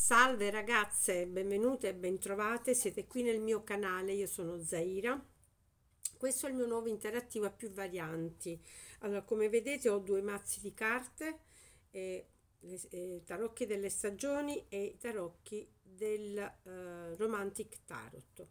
Salve ragazze, benvenute e bentrovate, siete qui nel mio canale, io sono Zaira. Questo è il mio nuovo interattivo a più varianti. Allora, come vedete ho due mazzi di carte, eh, eh, tarocchi delle stagioni e i tarocchi del eh, Romantic Tarot.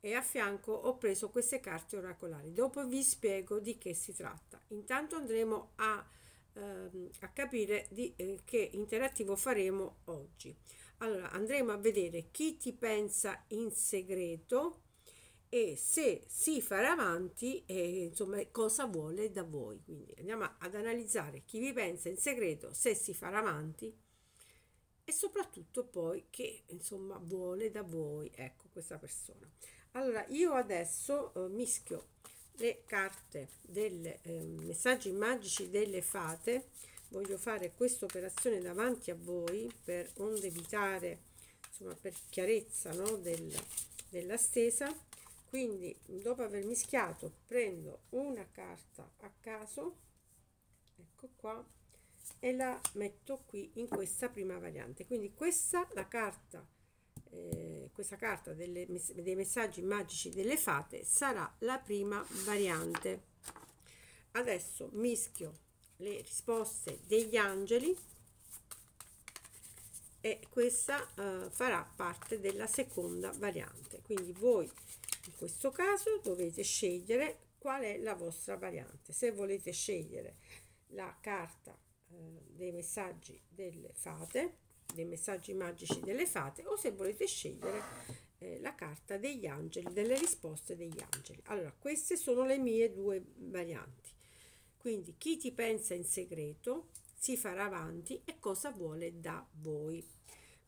E a fianco ho preso queste carte oracolari. Dopo vi spiego di che si tratta. Intanto andremo a, ehm, a capire di eh, che interattivo faremo oggi allora andremo a vedere chi ti pensa in segreto e se si farà avanti e insomma cosa vuole da voi. Quindi andiamo ad analizzare chi vi pensa in segreto se si farà avanti e soprattutto poi che insomma vuole da voi ecco questa persona. Allora io adesso eh, mischio le carte dei eh, messaggi magici delle fate voglio fare questa operazione davanti a voi per onde evitare insomma per chiarezza no, del, della stesa. Quindi dopo aver mischiato prendo una carta a caso ecco qua e la metto qui in questa prima variante. Quindi questa la carta eh, questa carta delle, dei messaggi magici delle fate sarà la prima variante. Adesso mischio le risposte degli angeli e questa uh, farà parte della seconda variante. Quindi voi in questo caso dovete scegliere qual è la vostra variante. Se volete scegliere la carta uh, dei messaggi delle fate dei messaggi magici delle fate o se volete scegliere eh, la carta degli angeli delle risposte degli angeli. Allora queste sono le mie due varianti quindi chi ti pensa in segreto si farà avanti e cosa vuole da voi.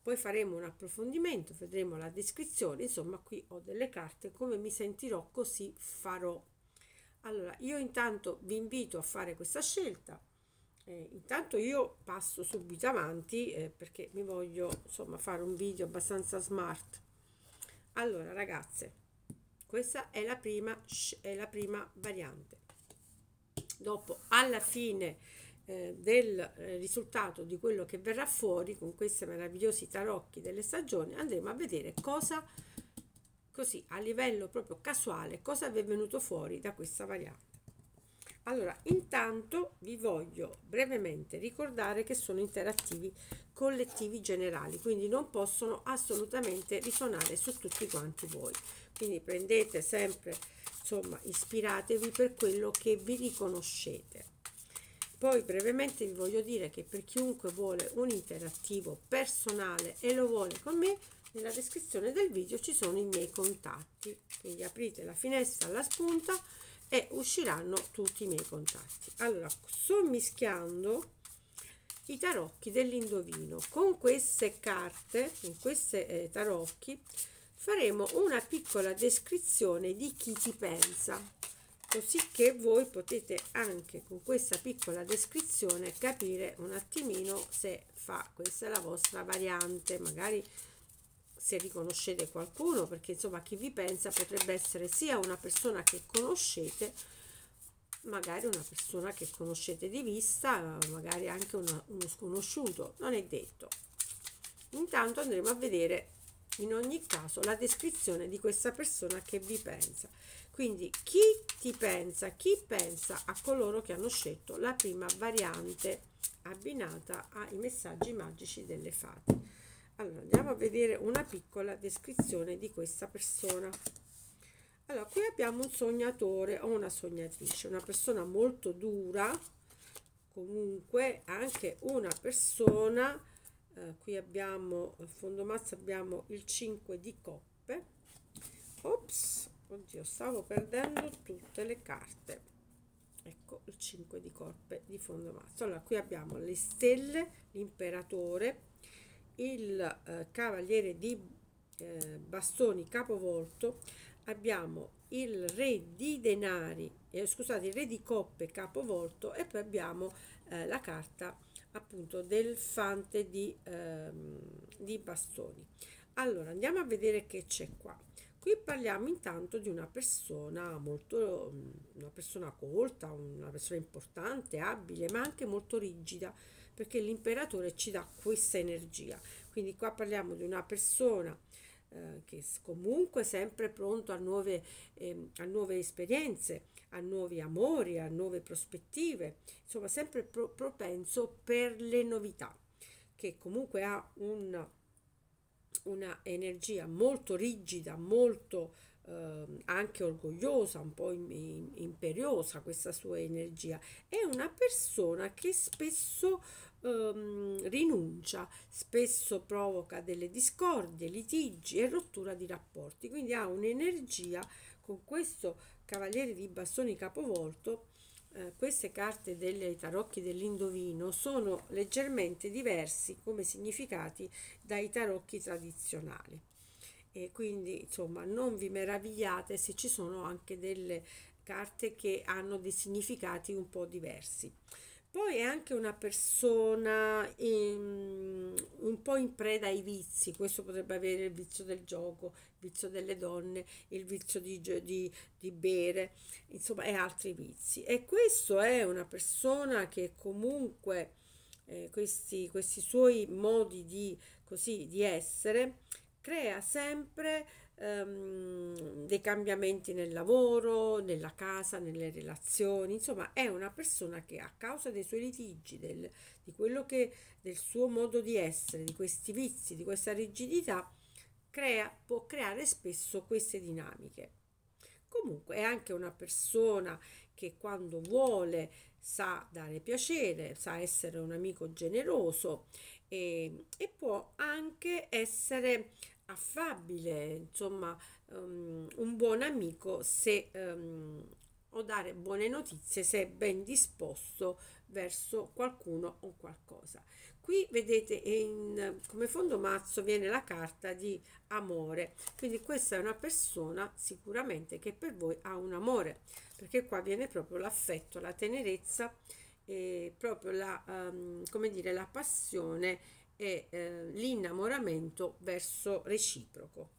Poi faremo un approfondimento, vedremo la descrizione, insomma qui ho delle carte, come mi sentirò così farò. Allora, io intanto vi invito a fare questa scelta. Eh, intanto io passo subito avanti eh, perché mi voglio insomma fare un video abbastanza smart. Allora ragazze, questa è la prima, è la prima variante dopo alla fine eh, del eh, risultato di quello che verrà fuori con questi meravigliosi tarocchi delle stagioni andremo a vedere cosa così a livello proprio casuale cosa è venuto fuori da questa variante. Allora intanto vi voglio brevemente ricordare che sono interattivi collettivi generali quindi non possono assolutamente risuonare su tutti quanti voi. Quindi prendete sempre insomma ispiratevi per quello che vi riconoscete. Poi brevemente vi voglio dire che per chiunque vuole un interattivo personale e lo vuole con me nella descrizione del video ci sono i miei contatti. Quindi aprite la finestra alla spunta e usciranno tutti i miei contatti. Allora sto mischiando i tarocchi dell'indovino. Con queste carte in queste eh, tarocchi faremo una piccola descrizione di chi ti pensa così che voi potete anche con questa piccola descrizione capire un attimino se fa questa è la vostra variante. Magari se riconoscete qualcuno perché insomma chi vi pensa potrebbe essere sia una persona che conoscete magari una persona che conoscete di vista magari anche uno sconosciuto non è detto. Intanto andremo a vedere in ogni caso la descrizione di questa persona che vi pensa. Quindi chi ti pensa chi pensa a coloro che hanno scelto la prima variante abbinata ai messaggi magici delle fate. Allora andiamo a vedere una piccola descrizione di questa persona. Allora qui abbiamo un sognatore o una sognatrice una persona molto dura comunque anche una persona eh, qui abbiamo il fondo mazzo abbiamo il 5 di coppe. Ops oddio stavo perdendo tutte le carte. Ecco il 5 di coppe di fondo mazzo allora qui abbiamo le stelle l'imperatore il eh, cavaliere di eh, bastoni capovolto abbiamo il re di denari eh, scusate il re di coppe capovolto e poi abbiamo eh, la carta appunto del fante di, ehm, di bastoni. Allora andiamo a vedere che c'è qua. Qui parliamo intanto di una persona molto una persona colta una persona importante abile ma anche molto rigida perché l'imperatore ci dà questa energia. Quindi qua parliamo di una persona eh, che comunque sempre pronto a eh, a nuove esperienze, a nuovi amori, a nuove prospettive, insomma sempre pro- propenso per le novità, che comunque ha un, una energia molto rigida, molto eh, anche orgogliosa, un po' imperiosa questa sua energia. È una persona che spesso ehm, rinuncia, spesso provoca delle discordie, litigi e rottura di rapporti, quindi ha un'energia con questo cavaliere di bastoni capovolto eh, queste carte dei tarocchi dell'indovino sono leggermente diversi come significati dai tarocchi tradizionali e quindi insomma non vi meravigliate se ci sono anche delle carte che hanno dei significati un po' diversi. Poi è anche una persona in, un po' in preda ai vizi, questo potrebbe avere il vizio del gioco, vizio delle donne, il vizio di, di, di bere, insomma, e altri vizi. E questo è una persona che comunque eh, questi, questi suoi modi di, così, di essere crea sempre um, dei cambiamenti nel lavoro, nella casa, nelle relazioni, insomma è una persona che a causa dei suoi litigi, del, di quello che, del suo modo di essere, di questi vizi, di questa rigidità, crea, può creare spesso queste dinamiche. Comunque è anche una persona che quando vuole sa dare piacere, sa essere un amico generoso e, e può anche essere affabile, insomma, um, un buon amico se um, o dare buone notizie se è ben disposto verso qualcuno o qualcosa. Qui vedete in, come fondo mazzo viene la carta di amore, quindi questa è una persona sicuramente che per voi ha un amore, perché qua viene proprio l'affetto, la tenerezza e proprio la, um, come dire, la passione e eh, l'innamoramento verso reciproco.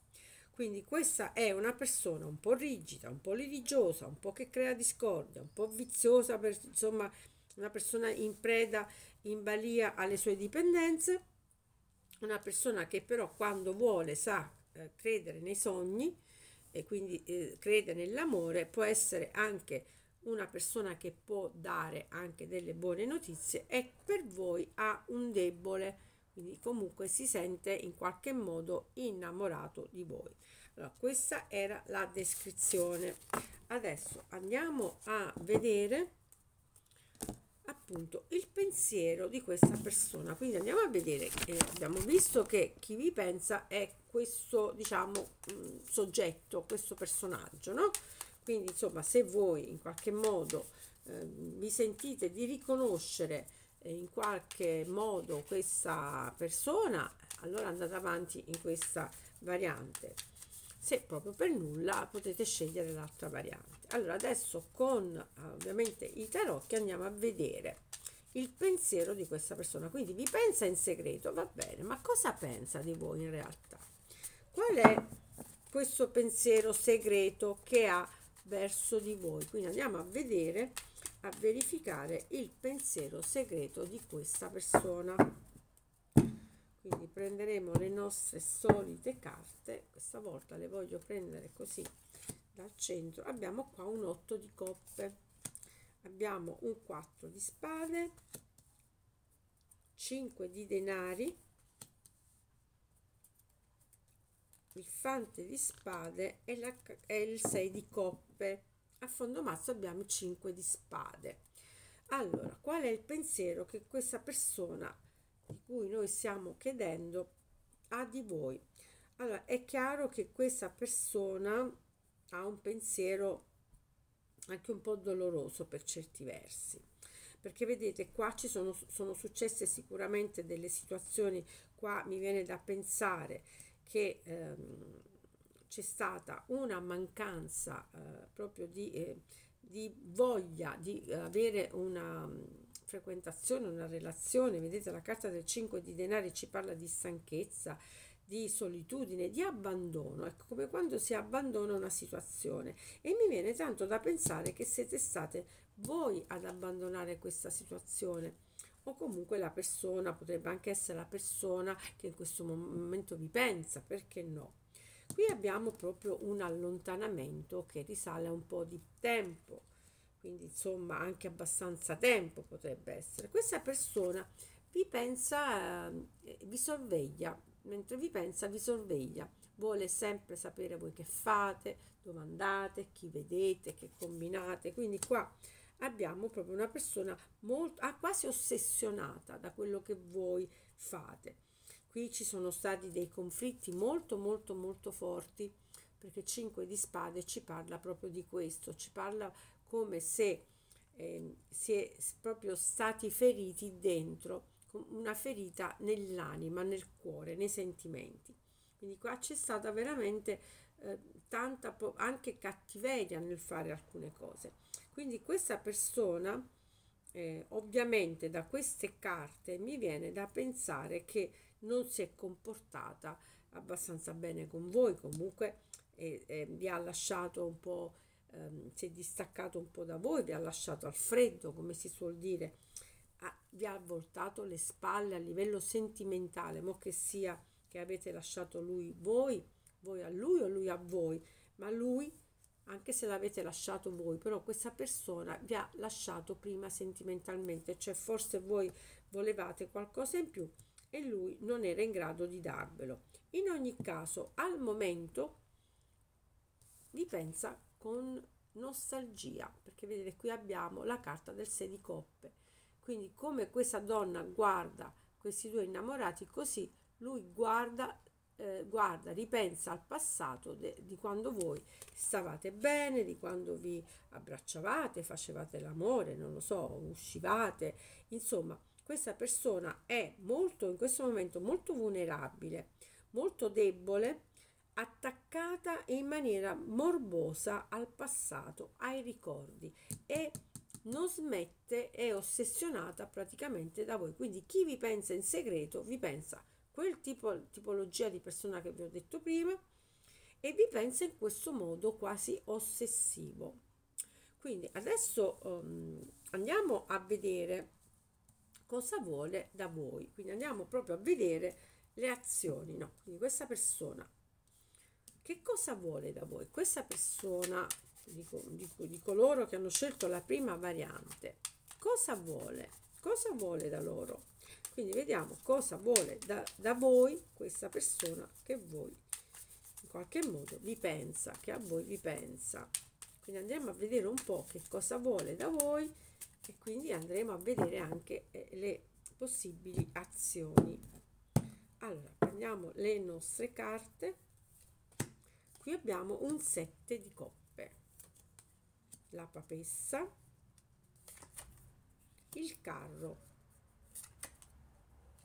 Quindi questa è una persona un po' rigida, un po' litigiosa, un po' che crea discordia, un po' viziosa, per, insomma una persona in preda, in balia alle sue dipendenze, una persona che però quando vuole sa eh, credere nei sogni e quindi eh, crede nell'amore, può essere anche una persona che può dare anche delle buone notizie e per voi ha un debole quindi comunque si sente in qualche modo innamorato di voi. Allora questa era la descrizione. Adesso andiamo a vedere appunto il pensiero di questa persona quindi andiamo a vedere eh, abbiamo visto che chi vi pensa è questo diciamo mh, mm, soggetto questo personaggio no quindi insomma se voi in qualche modo eh, vi sentite di riconoscere in qualche modo questa persona, allora andate avanti in questa variante. Se proprio per nulla potete scegliere l'altra variante. Allora adesso con ovviamente i tarocchi andiamo a vedere il pensiero di questa persona. Quindi vi pensa in segreto, va bene, ma cosa pensa di voi in realtà? Qual è questo pensiero segreto che ha verso di voi? Quindi andiamo a vedere a verificare il pensiero segreto di questa persona quindi prenderemo le nostre solite carte. Questa volta le voglio prendere così dal centro. Abbiamo qua un 8 di coppe. Abbiamo un 4 di spade 5 di denari il fante di spade e, la, e il 6 di coppe. A fondo mazzo abbiamo 5 di spade. Allora qual è il pensiero che questa persona di cui noi stiamo chiedendo ha di voi. Allora è chiaro che questa persona ha un pensiero anche un po' doloroso per certi versi perché vedete qua ci sono, sono successe sicuramente delle situazioni qua mi viene da pensare che ehm, c'è stata una mancanza eh, proprio di, eh, di, voglia di avere una frequentazione, una relazione. Vedete la carta del 5 di denari ci parla di stanchezza, di solitudine, di abbandono, ecco come quando si abbandona una situazione e mi viene tanto da pensare che siete state voi ad abbandonare questa situazione o comunque la persona potrebbe anche essere la persona che in questo momento vi pensa, perché no? Qui abbiamo proprio un allontanamento che risale a un po' di tempo, quindi insomma anche abbastanza tempo potrebbe essere. Questa persona vi pensa, eh, vi sorveglia, mentre vi pensa vi sorveglia, vuole sempre sapere voi che fate, dove andate, chi vedete, che combinate, quindi qua abbiamo proprio una persona molto, ah, quasi ossessionata da quello che voi fate. Qui ci sono stati dei conflitti molto molto molto forti perché 5 di spade ci parla proprio di questo, ci parla come se eh, si è proprio stati feriti dentro, una ferita nell'anima, nel cuore, nei sentimenti. Quindi qua c'è stata veramente eh, tanta anche cattiveria nel fare alcune cose. Quindi questa persona, eh, ovviamente da queste carte mi viene da pensare che non si è comportata abbastanza bene con voi, comunque eh, eh, vi ha lasciato un po', ehm, si è distaccato un po' da voi, vi ha lasciato al freddo, come si suol dire, ha, vi ha voltato le spalle a livello sentimentale, mo che sia che avete lasciato lui voi, voi a lui o lui a voi, ma lui anche se l'avete lasciato voi, però questa persona vi ha lasciato prima sentimentalmente, cioè forse voi volevate qualcosa in più e lui non era in grado di darvelo. In ogni caso, al momento vi pensa con nostalgia, perché vedete qui abbiamo la carta del 6 di coppe. Quindi come questa donna guarda questi due innamorati, così lui guarda eh, guarda, ripensa al passato de, di quando voi stavate bene, di quando vi abbracciavate, facevate l'amore, non lo so, uscivate, insomma, questa persona è molto in questo momento molto vulnerabile, molto debole, attaccata in maniera morbosa al passato, ai ricordi e non smette, è ossessionata praticamente da voi. Quindi chi vi pensa in segreto vi pensa quel tipo tipologia di persona che vi ho detto prima e vi pensa in questo modo quasi ossessivo. Quindi adesso um, andiamo a vedere cosa vuole da voi. Quindi andiamo proprio a vedere le azioni, no? Quindi questa persona, che cosa vuole da voi? Questa persona, dico, dico, di coloro che hanno scelto la prima variante, cosa vuole? Cosa vuole da loro? Quindi vediamo cosa vuole da, da voi questa persona che voi in qualche modo vi pensa, che a voi vi pensa. Quindi andiamo a vedere un po' che cosa vuole da voi e quindi andremo a vedere anche eh, le possibili azioni allora prendiamo le nostre carte qui abbiamo un 7 di coppe. La papessa. Il carro.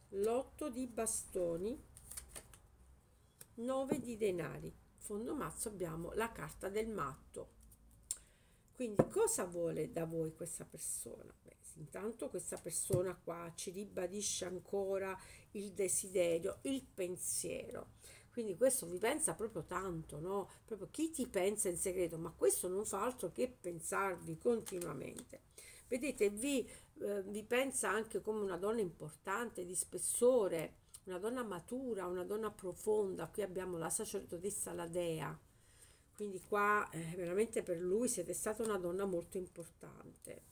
L'otto di bastoni. 9 di denari. Fondo mazzo abbiamo la carta del matto. Quindi cosa vuole da voi questa persona? Beh, intanto questa persona qua ci ribadisce ancora il desiderio, il pensiero. Quindi questo vi pensa proprio tanto, no? Proprio chi ti pensa in segreto, ma questo non fa altro che pensarvi continuamente. Vedete, vi, eh, vi pensa anche come una donna importante, di spessore, una donna matura, una donna profonda. Qui abbiamo la sacerdotessa, la dea quindi qua eh, veramente per lui siete stata una donna molto importante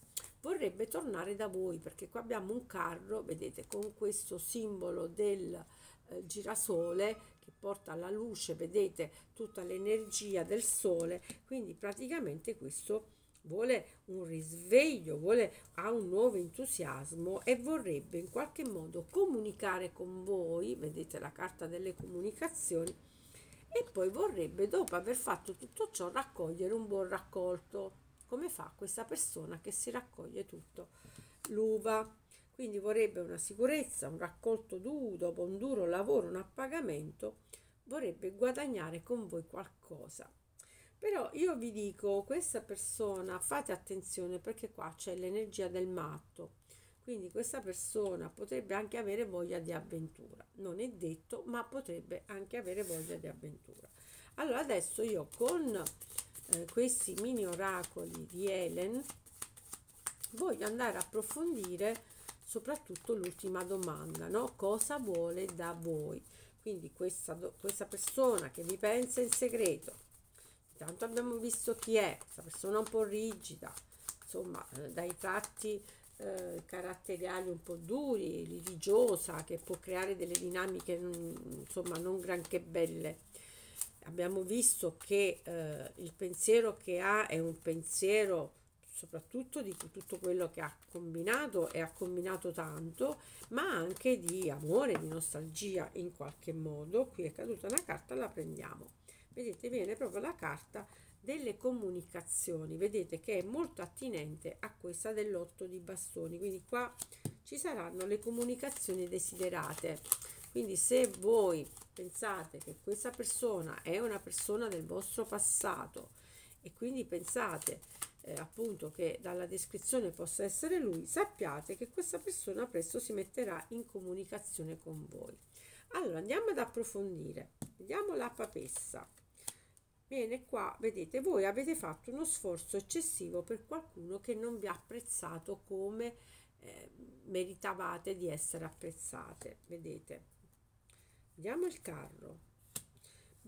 vorrebbe tornare da voi perché qua abbiamo un carro vedete con questo simbolo del eh, girasole che porta alla luce vedete tutta l'energia del sole quindi praticamente questo vuole un risveglio, vuole, ha un nuovo entusiasmo e vorrebbe in qualche modo comunicare con voi, vedete la carta delle comunicazioni, e poi vorrebbe, dopo aver fatto tutto ciò, raccogliere un buon raccolto. Come fa questa persona che si raccoglie tutto? L'uva. Quindi vorrebbe una sicurezza, un raccolto duro, dopo un duro lavoro, un appagamento, vorrebbe guadagnare con voi qualcosa. Però io vi dico, questa persona, fate attenzione perché qua c'è l'energia del matto quindi questa persona potrebbe anche avere voglia di avventura. Non è detto, ma potrebbe anche avere voglia di avventura. Allora adesso io con eh, questi mini oracoli di Helen voglio andare a approfondire soprattutto l'ultima domanda, no? Cosa vuole da voi? Quindi questa, questa persona che vi pensa in segreto, intanto abbiamo visto chi è, questa persona un po' rigida, insomma, eh, dai tratti eh, caratteriali un po' duri, litigiosa, che può creare delle dinamiche insomma non granché belle. Abbiamo visto che eh, il pensiero che ha è un pensiero soprattutto di tutto quello che ha combinato e ha combinato tanto, ma anche di amore, di nostalgia in qualche modo. Qui è caduta una carta, la prendiamo. Vedete, viene proprio la carta delle comunicazioni vedete che è molto attinente a questa dell'otto di bastoni quindi qua ci saranno le comunicazioni desiderate quindi se voi pensate che questa persona è una persona del vostro passato e quindi pensate eh, appunto che dalla descrizione possa essere lui sappiate che questa persona presto si metterà in comunicazione con voi allora andiamo ad approfondire vediamo la papessa viene qua, vedete, voi avete fatto uno sforzo eccessivo per qualcuno che non vi ha apprezzato come eh, meritavate di essere apprezzate, vedete. Vediamo il carro.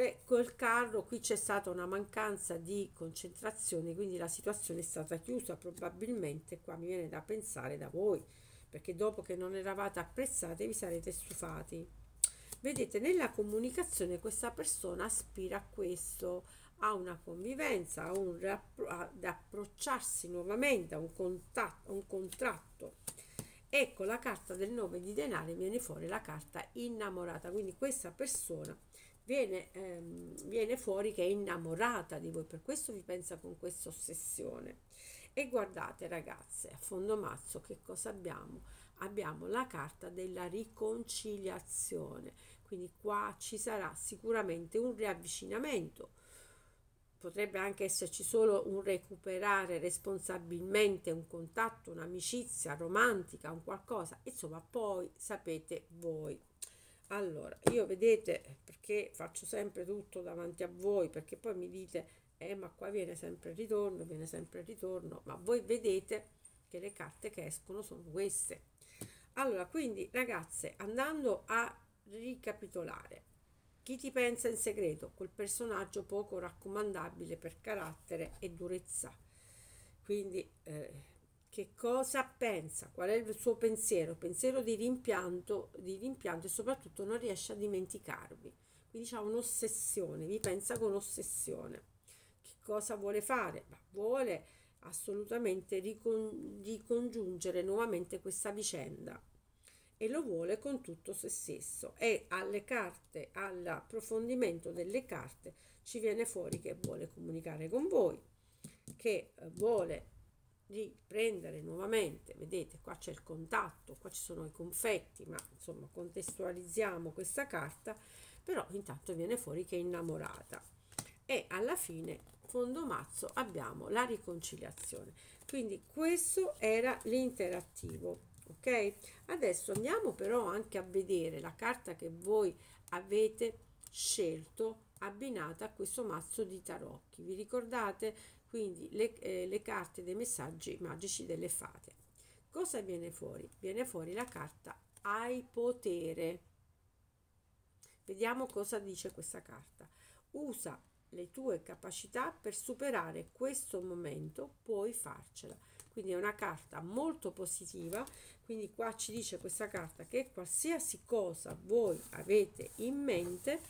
Beh, col carro qui c'è stata una mancanza di concentrazione, quindi la situazione è stata chiusa probabilmente, qua mi viene da pensare da voi, perché dopo che non eravate apprezzate vi sarete stufati Vedete, nella comunicazione questa persona aspira a questo, a una convivenza, a un, ad approcciarsi nuovamente a un, contatto, a un contratto. Ecco, la carta del 9 di denari viene fuori la carta innamorata, quindi questa persona viene, ehm, viene fuori che è innamorata di voi, per questo vi pensa con questa ossessione. E guardate ragazze, a fondo mazzo che cosa abbiamo? Abbiamo la carta della riconciliazione quindi qua ci sarà sicuramente un riavvicinamento potrebbe anche esserci solo un recuperare responsabilmente un contatto, un'amicizia romantica, un qualcosa, insomma, poi sapete voi. Allora, io vedete perché faccio sempre tutto davanti a voi, perché poi mi dite, eh, ma qua viene sempre ritorno, viene sempre ritorno, ma voi vedete che le carte che escono sono queste. Allora, quindi ragazze, andando a ricapitolare. Chi ti pensa in segreto? Quel personaggio poco raccomandabile per carattere e durezza. Quindi, eh, che cosa pensa? Qual è il suo pensiero? Pensiero di rimpianto, di rimpianto e soprattutto non riesce a dimenticarvi. Quindi ha un'ossessione, vi pensa con ossessione. Che cosa vuole fare? Ma vuole assolutamente ricon- ricongiungere nuovamente questa vicenda e lo vuole con tutto se stesso e alle carte, all'approfondimento delle carte ci viene fuori che vuole comunicare con voi, che vuole riprendere nuovamente, vedete qua c'è il contatto, qua ci sono i confetti, ma insomma contestualizziamo questa carta, però intanto viene fuori che è innamorata. E alla fine fondo mazzo abbiamo la riconciliazione. Quindi questo era l'interattivo ok? Adesso andiamo però anche a vedere la carta che voi avete scelto abbinata a questo mazzo di tarocchi. Vi ricordate quindi le, eh, le carte dei messaggi magici delle fate. Cosa viene fuori? Viene fuori la carta hai potere vediamo cosa dice questa carta. Usa le tue capacità per superare questo momento puoi farcela quindi è una carta molto positiva. Quindi qua ci dice questa carta che qualsiasi cosa voi avete in mente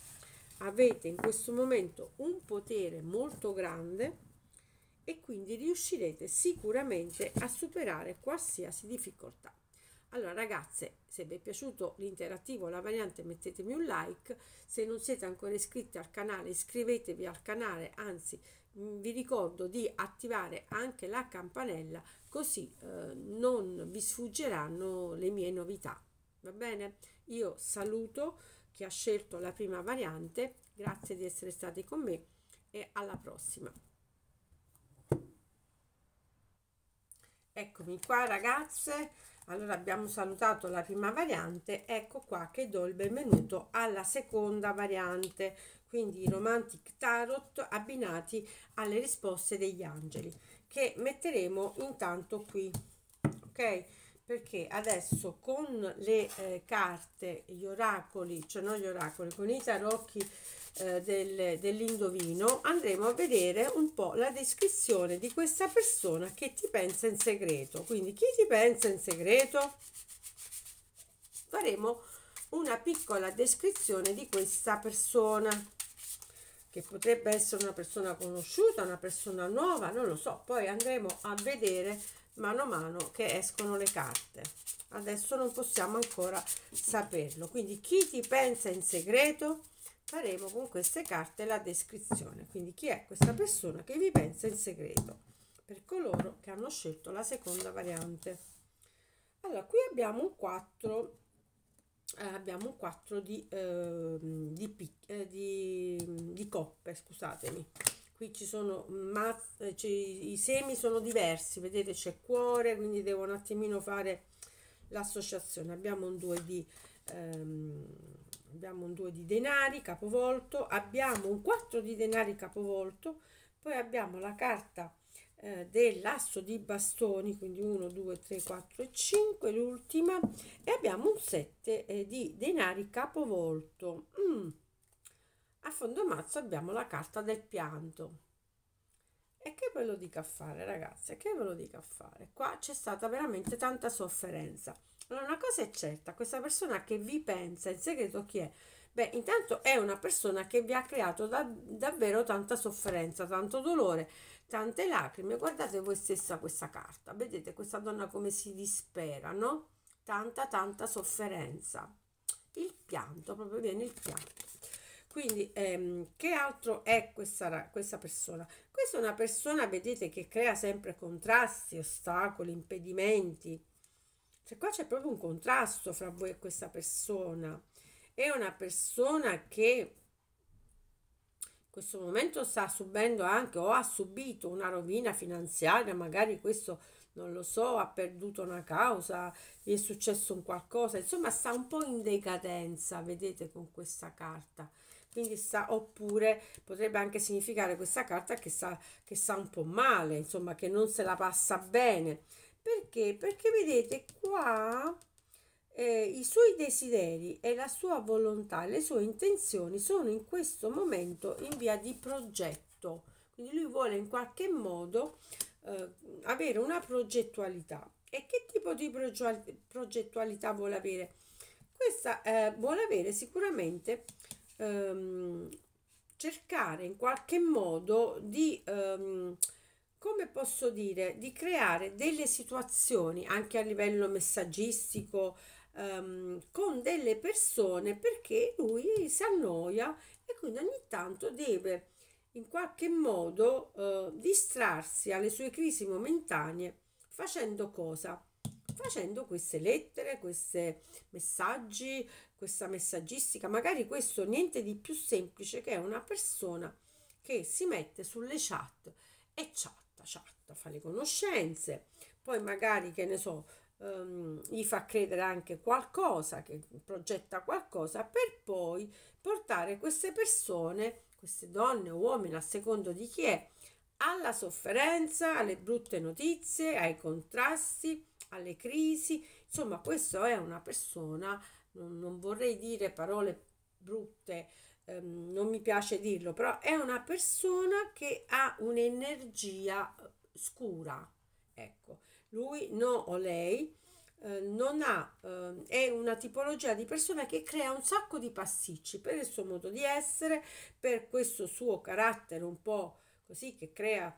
avete in questo momento un potere molto grande e quindi riuscirete sicuramente a superare qualsiasi difficoltà. Allora ragazze se vi è piaciuto l'interattivo la variante mettetemi un like. Se non siete ancora iscritti al canale iscrivetevi al canale. Anzi vi ricordo di attivare anche la campanella così eh, non vi sfuggeranno le mie novità. Va bene? Io saluto chi ha scelto la prima variante. Grazie di essere stati con me e alla prossima eccomi qua ragazze. Allora abbiamo salutato la prima variante. Ecco qua che do il benvenuto alla seconda variante. Quindi i romantic tarot abbinati alle risposte degli angeli che metteremo intanto qui ok perché adesso con le eh, carte, gli oracoli, cioè non gli oracoli, con i tarocchi eh, del, dell'indovino andremo a vedere un po' la descrizione di questa persona che ti pensa in segreto. Quindi chi ti pensa in segreto? Faremo una piccola descrizione di questa persona che potrebbe essere una persona conosciuta, una persona nuova, non lo so, poi andremo a vedere mano a mano che escono le carte. Adesso non possiamo ancora saperlo, quindi chi ti pensa in segreto faremo con queste carte la descrizione, quindi chi è questa persona che vi pensa in segreto per coloro che hanno scelto la seconda variante. Allora, qui abbiamo un 4 eh, abbiamo un 4 di, eh, di, eh, di, di, coppe, scusatemi. Qui ci sono eh, i semi sono diversi, vedete c'è cuore, quindi devo un attimino fare l'associazione. Abbiamo un 2 di ehm, abbiamo un 2 di denari capovolto, abbiamo un 4 di denari capovolto, poi abbiamo la carta eh, dell'asso di bastoni, quindi 1, 2, 3, 4 e 5, l'ultima, e abbiamo un 7 eh, di denari capovolto. Mm. A fondo mazzo abbiamo la carta del pianto. E che ve lo dica a fare, ragazze? Che ve lo dica a fare? Qua c'è stata veramente tanta sofferenza. Allora, una cosa è certa, questa persona che vi pensa in segreto chi è? Beh, intanto è una persona che vi ha creato da, davvero tanta sofferenza, tanto dolore, tante lacrime. Guardate voi stessa questa carta, vedete questa donna come si dispera, no? Tanta, tanta sofferenza. Il pianto, proprio viene il pianto. Quindi, ehm, che altro è questa, questa persona? Questa è una persona, vedete, che crea sempre contrasti, ostacoli, impedimenti. Cioè, qua c'è proprio un contrasto fra voi e questa persona. È una persona che questo momento sta subendo anche o ha subito una rovina finanziaria, magari questo non lo so, ha perduto una causa, gli è successo un qualcosa, insomma sta un po' in decadenza, vedete con questa carta. Quindi sta, oppure potrebbe anche significare questa carta che sta, che sta un po' male, insomma, che non se la passa bene. Perché? Perché vedete qua eh, i suoi desideri e la sua volontà, le sue intenzioni sono in questo momento in via di progetto. Quindi lui vuole in qualche modo eh, avere una progettualità. E che tipo di progettualità vuole avere? Questa eh, vuole avere sicuramente ehm, cercare in qualche modo di ehm, come posso dire, di creare delle situazioni anche a livello messaggistico, um, con delle persone perché lui si annoia e quindi ogni tanto deve in qualche modo uh, distrarsi alle sue crisi momentanee facendo cosa? Facendo queste lettere, questi messaggi, questa messaggistica, magari questo niente di più semplice che è una persona che si mette sulle chat e chatta, chatta, fa le conoscenze, poi magari che ne so, um, gli fa credere anche qualcosa, che progetta qualcosa, per poi portare queste persone, queste donne o uomini, a secondo di chi è, alla sofferenza, alle brutte notizie, ai contrasti, alle crisi. Insomma, questo è una persona, non, vorrei dire parole brutte, ehm, non mi piace dirlo, però è una persona che ha un'energia scura. Ecco, lui no o lei eh, non ha, eh, è una tipologia di persona che crea un sacco di pasticci per il suo modo di essere, per questo suo carattere un po' così che crea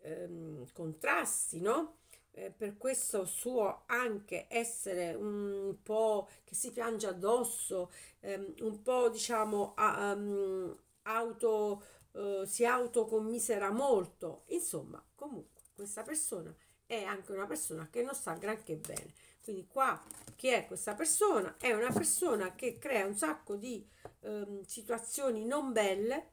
ehm, contrasti, no? Eh, per questo suo anche essere un po' che si piange addosso, ehm, un po' diciamo a, um, auto, uh, si autocommisera molto, insomma comunque questa persona è anche una persona che non sta granché bene. Quindi qua chi è questa persona? È una persona che crea un sacco di ehm, situazioni non belle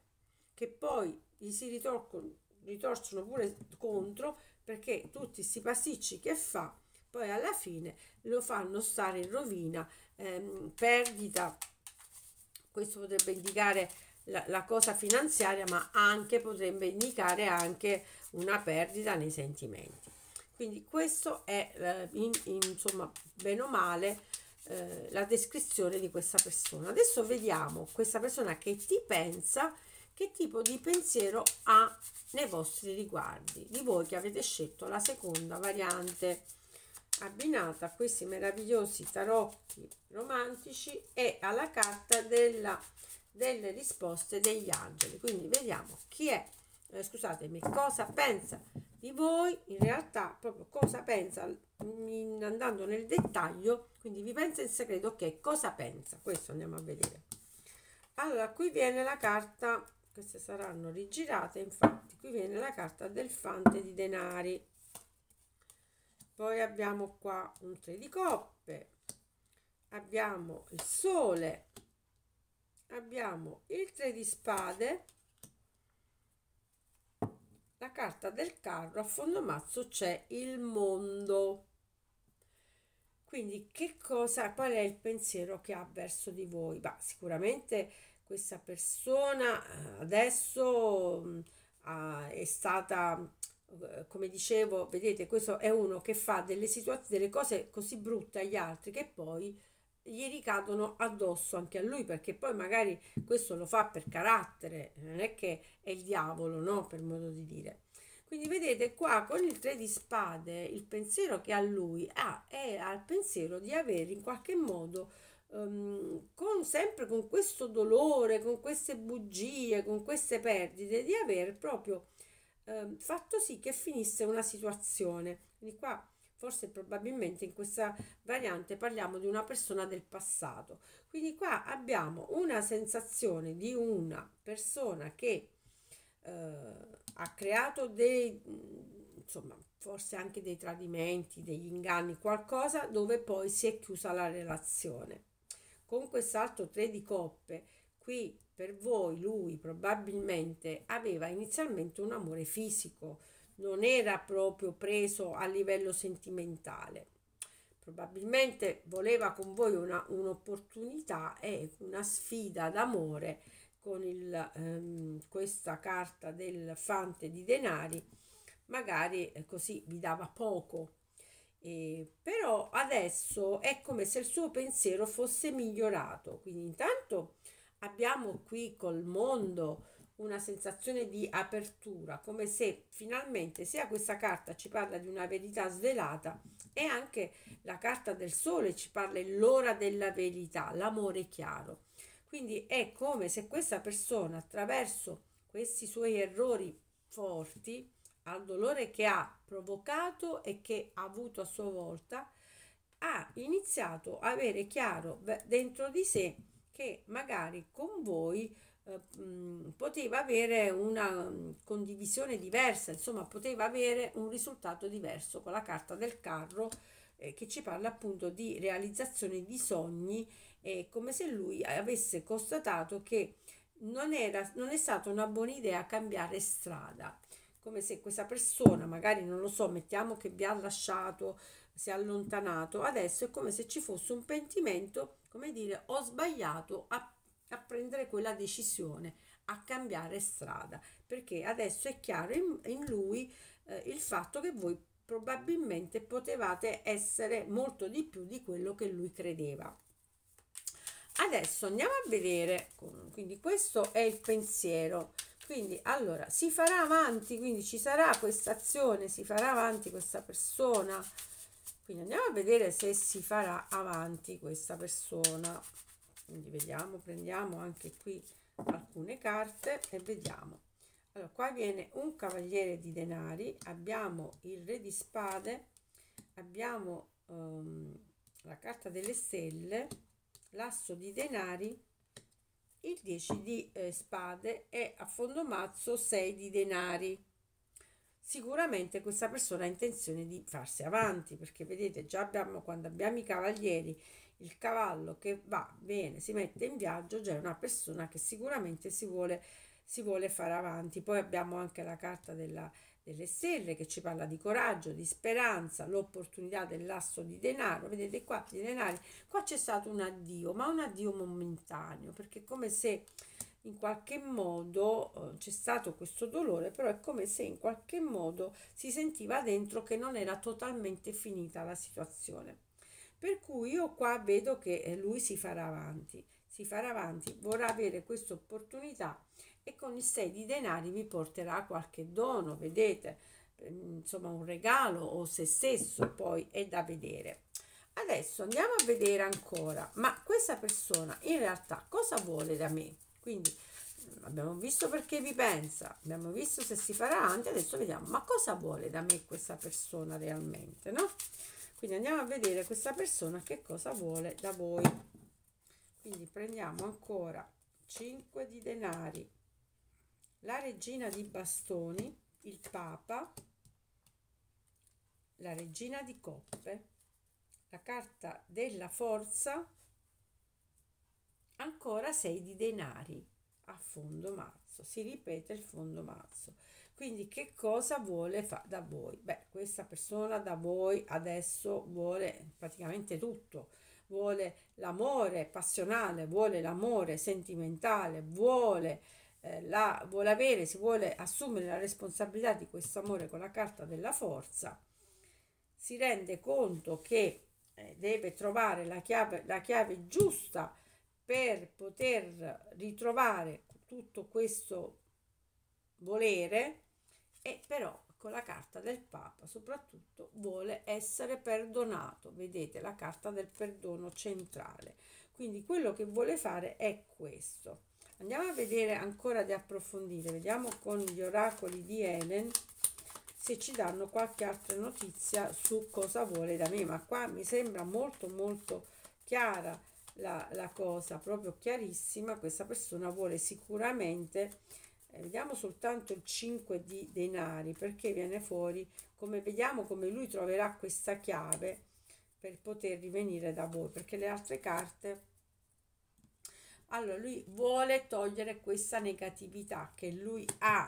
che poi gli si ritorcono, ritorcono pure contro perché tutti questi pasticci che fa poi alla fine lo fanno stare in rovina, ehm, perdita, questo potrebbe indicare la, la, cosa finanziaria ma anche potrebbe indicare anche una perdita nei sentimenti. quindi questo è eh, in, in, insomma bene o male eh, la descrizione di questa persona adesso vediamo questa persona che ti pensa che tipo di pensiero ha nei vostri riguardi? Di voi che avete scelto la seconda variante. Abbinata a questi meravigliosi tarocchi romantici e alla carta della, delle risposte degli angeli quindi vediamo chi è eh, scusatemi cosa pensa di voi. In realtà proprio cosa pensa in, andando nel dettaglio quindi vi pensa in segreto che cosa pensa. Questo andiamo a vedere. Allora qui viene la carta queste saranno rigirate infatti qui viene la carta del fante di denari. Poi abbiamo qua un 3 di coppe abbiamo il sole abbiamo il 3 di spade la carta del carro a fondo mazzo c'è il mondo. Quindi che cosa qual è il pensiero che ha verso di voi? Bah, sicuramente questa persona eh, adesso mm, è stata eh, come dicevo vedete questo è uno che fa delle situazioni delle cose così brutte agli altri che poi gli ricadono addosso anche a lui perché poi magari questo lo fa per carattere, non è che è il diavolo, no? Per modo di dire. Quindi vedete qua con il 3 di spade il pensiero che ha lui ha, è al pensiero di avere in qualche modo um, con, sempre con questo dolore, con queste bugie, con queste perdite, di aver proprio um, fatto sì che finisse una situazione. Quindi qua forse probabilmente in questa variante parliamo di una persona del passato. Quindi qua abbiamo una sensazione di una persona che eh, ha creato dei, insomma, forse anche dei tradimenti, degli inganni, qualcosa dove poi si è chiusa la relazione. Con quest'altro tre di coppe, qui per voi lui probabilmente aveva inizialmente un amore fisico, non era proprio preso a livello sentimentale. Probabilmente voleva con voi una, un'opportunità e una sfida d'amore con il, ehm, questa carta del fante di denari, magari eh, così vi dava poco. Eh, però adesso è come se il suo pensiero fosse migliorato. Quindi intanto abbiamo qui col mondo una sensazione di apertura, come se finalmente sia questa carta ci parla di una verità svelata e anche la carta del sole ci parla l'ora della verità, l'amore chiaro. Quindi è come se questa persona attraverso questi suoi errori forti, al dolore che ha provocato e che ha avuto a sua volta, ha iniziato a avere chiaro dentro di sé che magari con voi eh, poteva avere una condivisione diversa, insomma poteva avere un risultato diverso con la carta del carro eh, che ci parla appunto di realizzazione di sogni e come se lui avesse constatato che non, era, non è stata una buona idea cambiare strada, come se questa persona magari non lo so, mettiamo che vi ha lasciato, si è allontanato, adesso è come se ci fosse un pentimento, come dire, ho sbagliato a a prendere quella decisione, a cambiare strada, perché adesso è chiaro in, in lui eh, il fatto che voi probabilmente potevate essere molto di più di quello che lui credeva. Adesso andiamo a vedere, quindi questo è il pensiero, quindi allora si farà avanti, quindi ci sarà questa azione, si farà avanti questa persona, quindi andiamo a vedere se si farà avanti questa persona. Quindi vediamo prendiamo anche qui alcune carte e vediamo. Allora qua viene un cavaliere di denari abbiamo il re di spade abbiamo um, la carta delle stelle l'asso di denari il 10 di eh, spade e a fondo mazzo 6 di denari. Sicuramente questa persona ha intenzione di farsi avanti perché vedete già abbiamo quando abbiamo i cavalieri il cavallo che va bene, si mette in viaggio, c'è una persona che sicuramente si vuole, si vuole fare avanti. Poi abbiamo anche la carta della, delle stelle che ci parla di coraggio, di speranza, l'opportunità dell'asso di denaro. Vedete qua di denari, qua c'è stato un addio, ma un addio momentaneo, perché come se in qualche modo eh, c'è stato questo dolore, però è come se in qualche modo si sentiva dentro che non era totalmente finita la situazione. Per cui io qua vedo che eh, lui si farà avanti, si farà avanti, vorrà avere questa opportunità e con il 6 di denari vi porterà qualche dono, vedete, ehm, insomma un regalo o se stesso, poi è da vedere. Adesso andiamo a vedere ancora, ma questa persona in realtà cosa vuole da me? Quindi abbiamo visto perché vi pensa, abbiamo visto se si farà avanti, adesso vediamo, ma cosa vuole da me questa persona realmente, no? Quindi andiamo a vedere questa persona che cosa vuole da voi. Quindi prendiamo ancora 5 di denari, la regina di bastoni, il papa, la regina di coppe, la carta della forza, ancora 6 di denari a fondo mazzo, si ripete il fondo mazzo. Quindi che cosa vuole fare da voi? Beh, questa persona da voi adesso vuole praticamente tutto. Vuole l'amore passionale, vuole l'amore sentimentale, vuole, eh, la, vuole avere, si vuole assumere la responsabilità di questo amore con la carta della forza. Si rende conto che eh, deve trovare la chiave, la chiave giusta per poter ritrovare tutto questo volere e però con la carta del Papa soprattutto vuole essere perdonato, vedete la carta del perdono centrale. Quindi quello che vuole fare è questo. Andiamo a vedere ancora di approfondire, vediamo con gli oracoli di Helen se ci danno qualche altra notizia su cosa vuole da me, ma qua mi sembra molto molto chiara la, la cosa proprio chiarissima, questa persona vuole sicuramente, eh, vediamo soltanto il 5 di denari, perché viene fuori, come vediamo come lui troverà questa chiave per poter rivenire da voi, perché le altre carte allora lui vuole togliere questa negatività che lui ha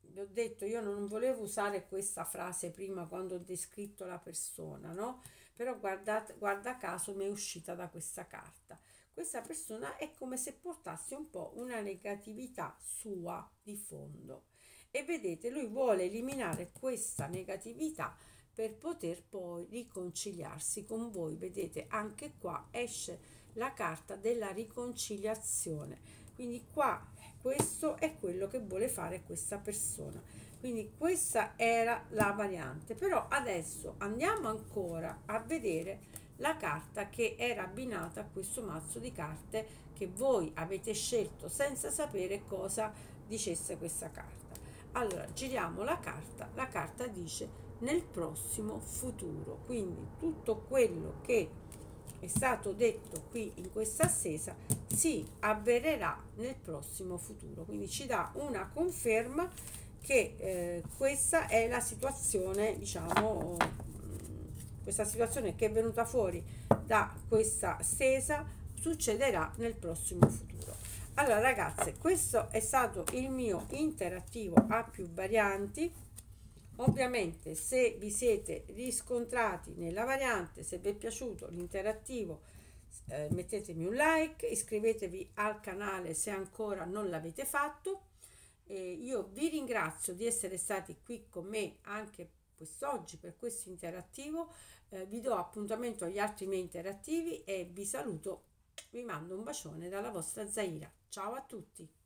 vi ho detto io non volevo usare questa frase prima quando ho descritto la persona no però guardate, guarda caso mi è uscita da questa carta. Questa persona è come se portasse un po' una negatività sua di fondo e vedete lui vuole eliminare questa negatività per poter poi riconciliarsi con voi. Vedete anche qua esce la carta della riconciliazione. Quindi qua questo è quello che vuole fare questa persona. Quindi questa era la variante. Però adesso andiamo ancora a vedere la carta che era abbinata a questo mazzo di carte che voi avete scelto senza sapere cosa dicesse questa carta. Allora giriamo la carta. La carta dice nel prossimo futuro quindi tutto quello che è stato detto qui in questa assesa si avvererà nel prossimo futuro quindi ci dà una conferma che eh, questa è la situazione, diciamo, questa situazione che è venuta fuori da questa stesa succederà nel prossimo futuro. Allora ragazze, questo è stato il mio interattivo a più varianti. Ovviamente se vi siete riscontrati nella variante, se vi è piaciuto l'interattivo, eh, mettetemi un like, iscrivetevi al canale se ancora non l'avete fatto eh, io vi ringrazio di essere stati qui con me anche quest'oggi per questo interattivo. Eh, vi do appuntamento agli altri miei interattivi e vi saluto. Vi mando un bacione dalla vostra Zaira. Ciao a tutti!